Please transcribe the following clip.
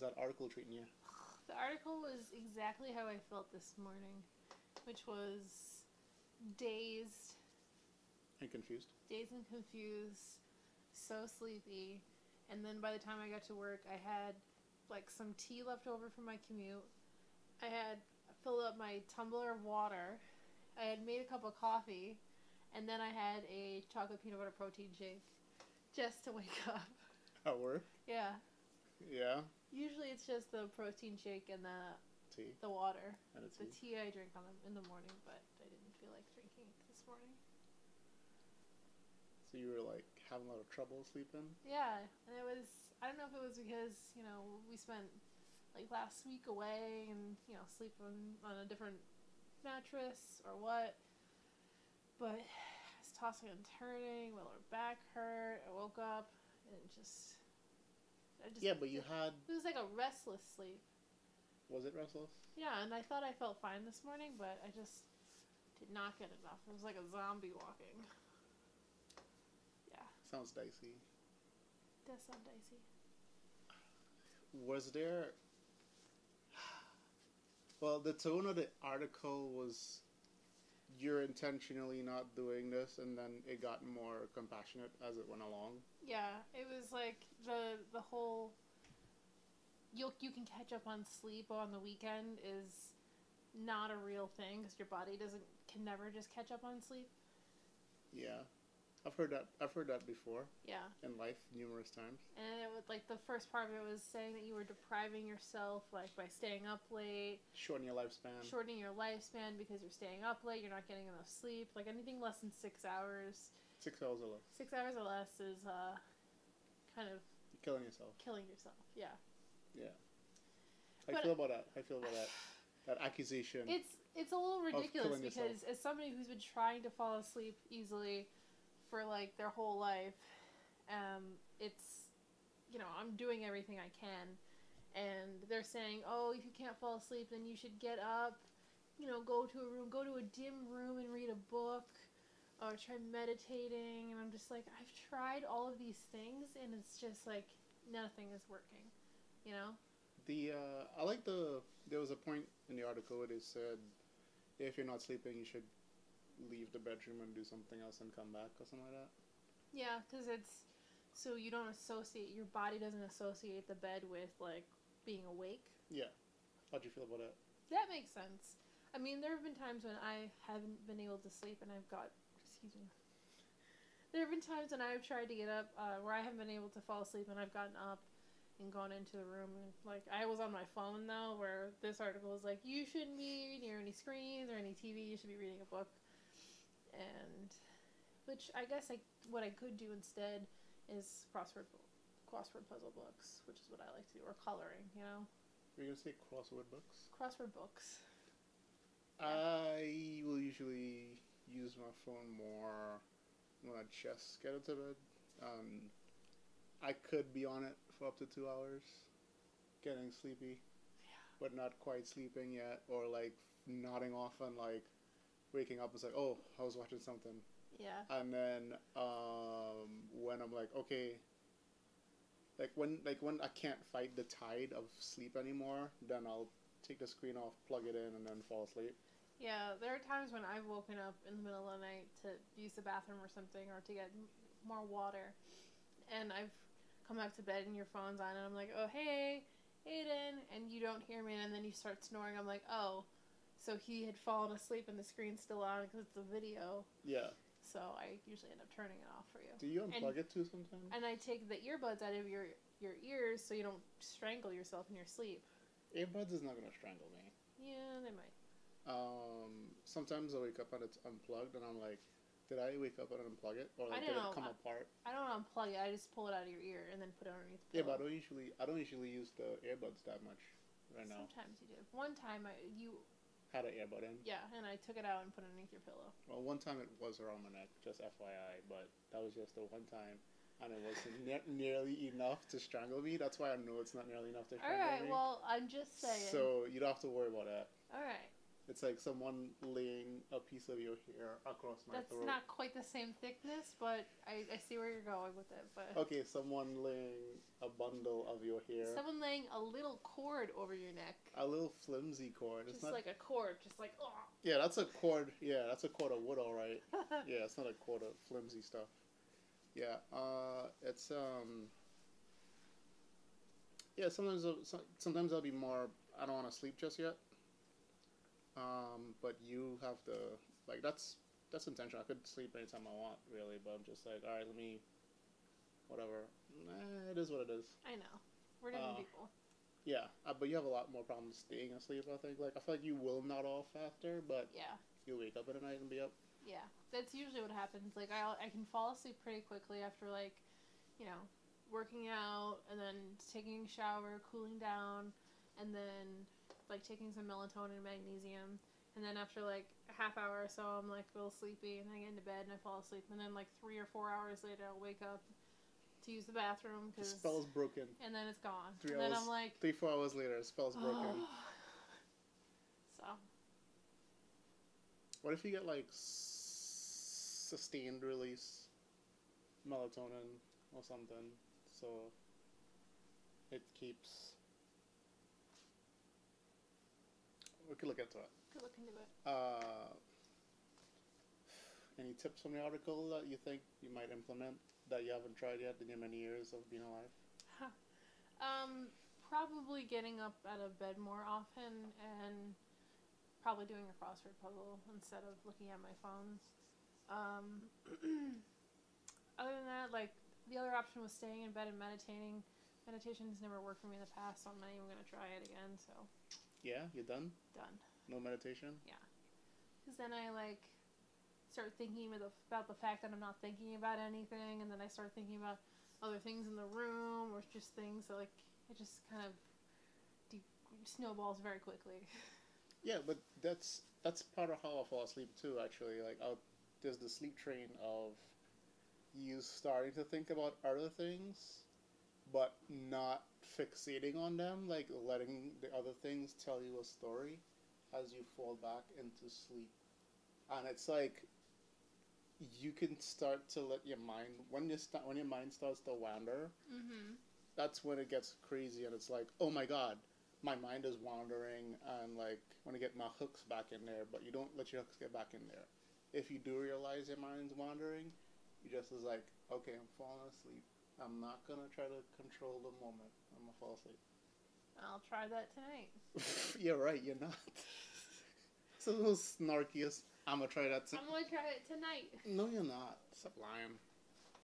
How's that article treating you? The article was exactly how I felt this morning, which was dazed, And confused? dazed and confused, so sleepy. And then by the time I got to work, I had like some tea left over from my commute. I had filled up my tumbler of water. I had made a cup of coffee, and then I had a chocolate peanut butter protein shake just to wake up. At work? Yeah. Yeah. Usually it's just the protein shake and the Tea. the water. And a The tea. tea I drink on the, in the morning, but I didn't feel like drinking it this morning. So you were like having a lot of trouble sleeping? Yeah, and it was. I don't know if it was because you know we spent like last week away and you know sleeping on a different mattress or what. But I was tossing and turning, my lower back hurt. I woke up and it just. Just Yeah, but you had. It was like a restless sleep. Was it restless? Yeah, and I thought I felt fine this morning, but I just did not get enough. It was like a zombie walking. Yeah, Sounds dicey. does sound dicey. Was there. Well, the tone of the article was you're intentionally not doing this, and then it got more compassionate as it went along. Yeah, it was like the the whole you you can catch up on sleep on the weekend is not a real thing because your body doesn't can never just catch up on sleep. Yeah. I've heard that. I've heard that before Yeah, in life numerous times. and it was like the first part of it was saying that you were depriving yourself like by staying up late, Shorten your lifespan. shortening your lifespan because you're staying up late, you're not getting enough sleep. Like anything less than six hours, Six hours or less. six hours or less is uh, kind of You're killing yourself. killing yourself. Yeah. Yeah. I But- feel about that? I feel about that? That accusation. It's it's a little ridiculous killing yourself. because as somebody who's been trying to fall asleep easily for like their whole life, um, it's you know I'm doing everything I can, and they're saying, oh, if you can't fall asleep, then you should get up, you know, go to a room, go to a dim room and read a book, or try meditating, and I'm just like I've tried all of these things and it's just like nothing is working, you know. The uh, I like the there was a point in the article where they said if you're not sleeping you should leave the bedroom and do something else and come back or something like that. Yeah, because it's so you don't associate your body doesn't associate the bed with like being awake. Yeah. How'd you feel about that? That makes sense. I mean, there have been times when I haven't been able to sleep and I've got excuse me. There have been times when I've tried to get up uh, where I haven't been able to fall asleep and I've gotten up and gone into the room and like I was on my phone though where this article is like you shouldn't be near any screens or any TV you should be reading a book and which I guess I what I could do instead is crossword crossword puzzle books which is what I like to do or coloring you know Were you gonna say crossword books? crossword books I will usually use my phone more when I just get into bed. Um, I could be on it for up to two hours, getting sleepy, yeah but not quite sleeping yet, or like nodding off and like waking up. It's like, oh, I was watching something, yeah and then um, when I'm like, okay, like when like when I can't fight the tide of sleep anymore, then I'll take the screen off, plug it in, and then fall asleep. Yeah, there are times when I've woken up in the middle of the night to use the bathroom or something or to get more water. And I've come back to bed and your phone's on and I'm like, oh, hey, Aiden. And you don't hear me and then you start snoring. I'm like, oh, so he had fallen asleep and the screen's still on because it's a video. Yeah. So I usually end up turning it off for you. Do you unplug And- it too sometimes? And I take the earbuds out of your, your ears so you don't strangle yourself in your sleep. Earbuds is not gonna strangle me. Yeah, they might. Um, sometimes I wake up and it's unplugged, and I'm like, did I wake up and unplug it, or like, did know. it come I- apart? I don't unplug it. I just pull it out of your ear and then put it underneath the Yeah, but I don't usually I don't usually use the earbuds that much right now. Sometimes you do. One time I you Had an earbud in. yeah, and I took it out and put it underneath your pillow. Well, one time it was around my neck, just FYI, but that was just the one time, and it wasn't ne- nearly enough to strangle me. That's why I know it's not nearly enough to All strangle right. me. Well, I'm just saying. so you don't have to worry about that. All right. It's like someone laying a piece of your hair across my That's throat. not quite the same thickness, but I, I see where you're going with it. But Okay, someone laying a bundle of your hair. someone laying a little cord over your neck, a little flimsy cord. It's just not. like a cord, just like oh. yeah, that's a cord. Yeah, that's a cord of wood, all right. Yeah, it's not a cord of flimsy stuff. Yeah, uh, it's um. Yeah, sometimes I'll, so- sometimes I'll be more. I don't want to sleep just yet. Um, but you have to like that's that's intentional. I could sleep anytime I want, really, but I'm just like, all right, let me. Whatever. Nah, it is what it is. I know, we're different Uh, people. Yeah, uh, but you have a lot more problems staying asleep. I think. Like I feel like you will not off faster, but Yeah, you wake up in the night and be up. yeah. That's usually what happens. Like I I can fall asleep pretty quickly after like, you know, working out and then taking a shower, cooling down, and then like taking some melatonin and magnesium. And then after like a half hour or so, I'm like a little sleepy, and I get into bed and I fall asleep. And then like three or four hours later, I'll wake up to use the bathroom because The spell's broken. and then it's gone. Three and then hours I'm like, Three four hours later, spell's broken. so What if you get like sustained release melatonin or something, so it keeps. We could look into it. could look into it. Uh, any tips from the article that you think you might implement that you haven't tried yet in your many years of being alive? Um, probably getting up out of bed more often and probably doing a crossword puzzle instead of looking at my phones. Um, other than that, like the other option was staying in bed and meditating. Meditation's never worked for me in the past, so I'm not even gonna try it again. So Yeah, you done? done. No meditation? Yeah. Because then I like start thinking about the, about the fact that I'm not thinking about anything, and then I start thinking about other things in the room or just things that like it just kind of de- snowballs very quickly. Yeah, but that's that's part of how I fall asleep too. Actually, like I'll, there's the sleep train of you starting to think about other things, but not fixating on them, like letting the other things tell you a story as you fall back into sleep, and it's like you can start to let your mind when you start when your mind starts to wander Mm-hmm. that's when it gets crazy and it's like oh my god my mind is wandering and like want to get my hooks back in there but you don't let your hooks get back in there. If you do realize your mind's wandering you just is like okay i'm falling asleep i'm not gonna try to control the moment. I'm gonna fall asleep. I'll try that tonight. you're right you're not. So those snarkiest. I'm gonna try that t- I'm gonna try it tonight. no you're not. Stop lying